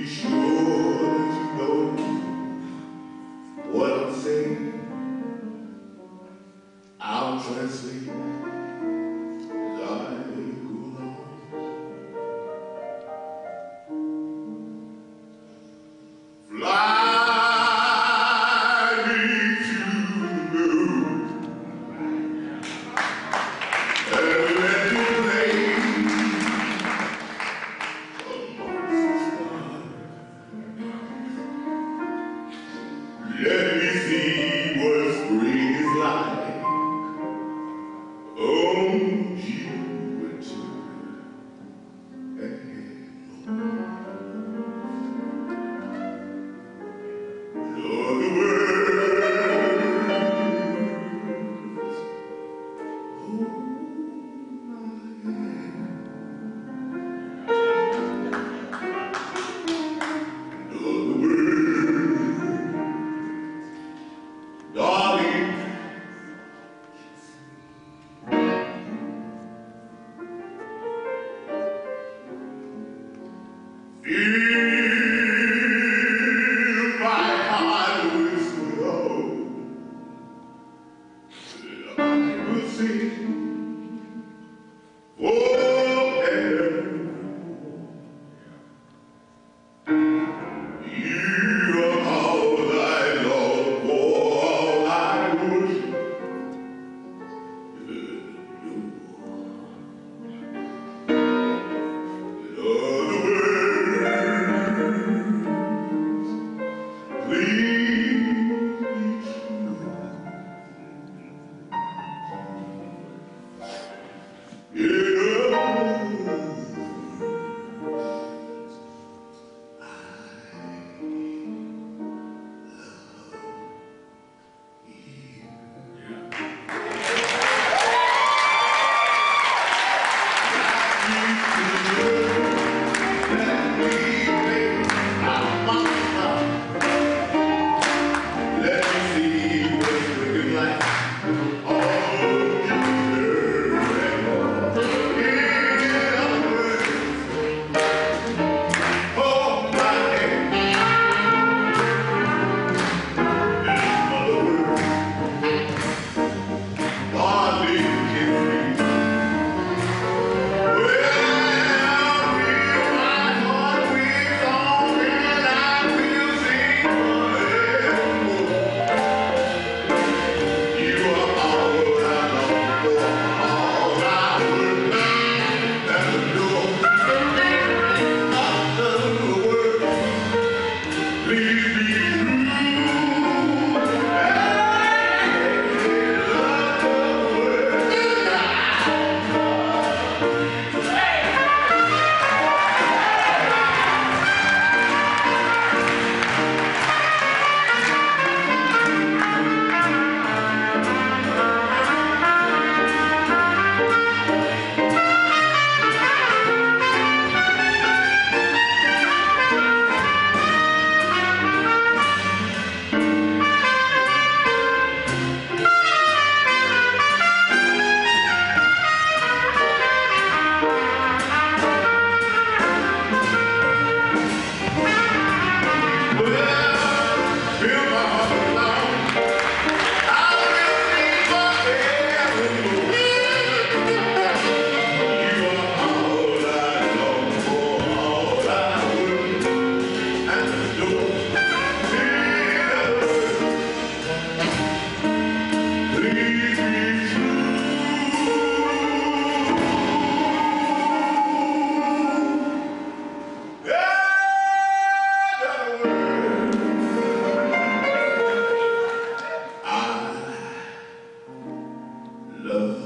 be sure you know what I'm saying. I'll translate. He love